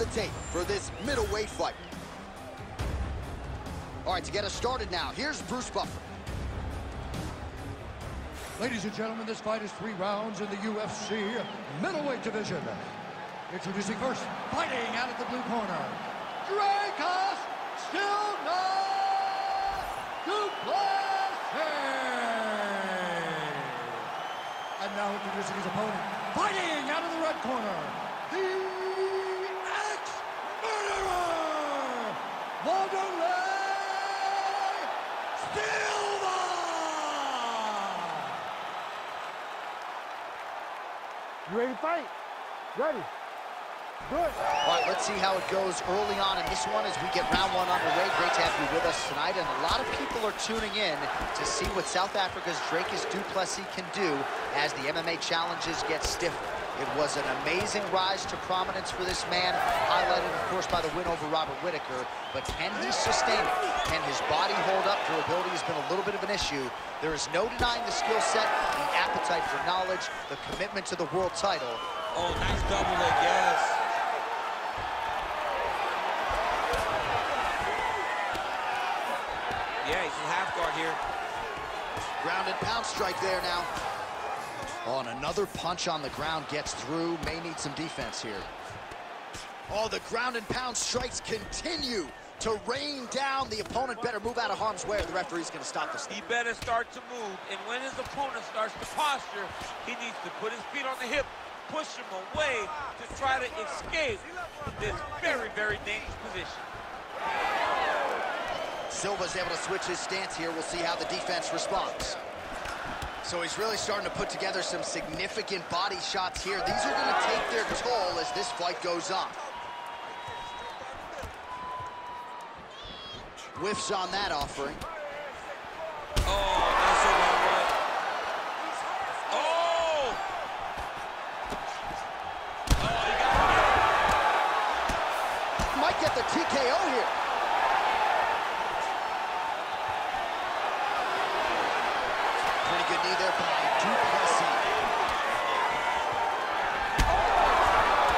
the tape for this middleweight fight. All right, to get us started now, here's Bruce Buffer. Ladies and gentlemen, this fight is three rounds in the UFC middleweight division. Introducing first, fighting out of the blue corner, Dricus still not And now introducing his opponent, fighting out of the red corner, the Wanderlei Silva. You ready to fight? Ready. Good. All right, let's see how it goes early on in this one as we get round one underway. Great to have you with us tonight, and a lot of people are tuning in to see what South Africa's Dricus Du Plessis can do as the MMA challenges get stiffer. It was an amazing rise to prominence for this man, highlighted, course, by the win over Robert Whitaker. But can he sustain it? Can his body hold up? Durability has been a little bit of an issue. There is no denying the skill set, the appetite for knowledge, the commitment to the world title. Oh, nice double leg, yes. Yeah, he's in half guard here. Ground and pound strike there now. Oh, and another punch on the ground gets through. May need some defense here. Oh, the ground and pound strikes continue to rain down. The opponent better move out of harm's way or the referee's going to stop this. He better start to move, and when his opponent starts to posture, he needs to put his feet on the hip, push him away to try to escape this very, very dangerous position. Silva's able to switch his stance here. We'll see how the defense responds. So he's really starting to put together some significant body shots here. These are going to take their toll as this fight goes on. Whiffs on that offering. Oh, that's a one one. Oh! Oh, he got him. Might get the TKO here. Pretty good knee there by Du Plessis.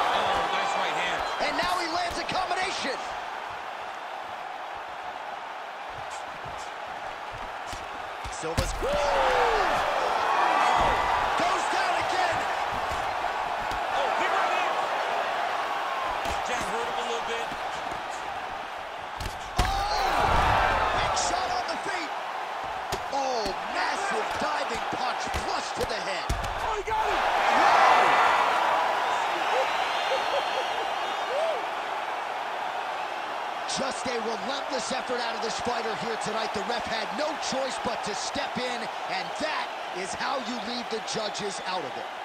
Oh, nice right hand. And now he lands a combination. Silva's goes down again. Oh, he right in. Jab hurt him a little bit. Big shot on the feet. Oh, massive diving punch flush to the head. Oh, he got him. Just a relentless effort out of this fighter here tonight. The ref had no choice but to step in, and that is how you leave the judges out of it.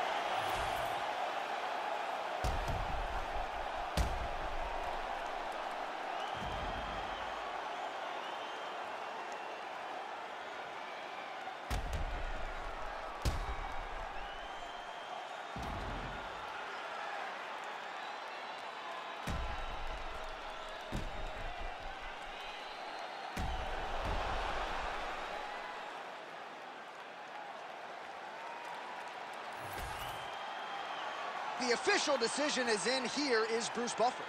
The official decision is in. Here is Bruce Buffer.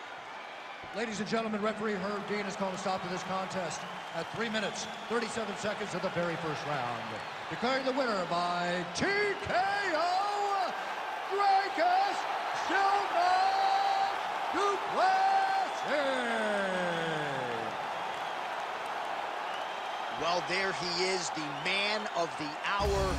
Ladies and gentlemen, referee Herb Dean has called a stop to this contest at 3 minutes, 37 seconds of the very first round. Declaring the winner by TKO, Dricus Silva Du Plessis. Well, there he is, the man of the hour.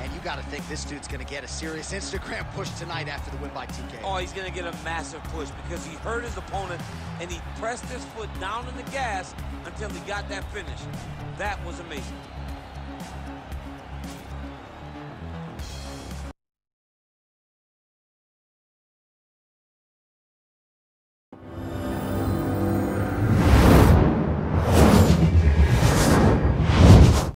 And you got to think this dude's going to get a serious Instagram push tonight after the win by TK. Oh, he's gonna get a massive push because he hurt his opponent and he pressed his foot down on the gas until he got that finish. That was amazing.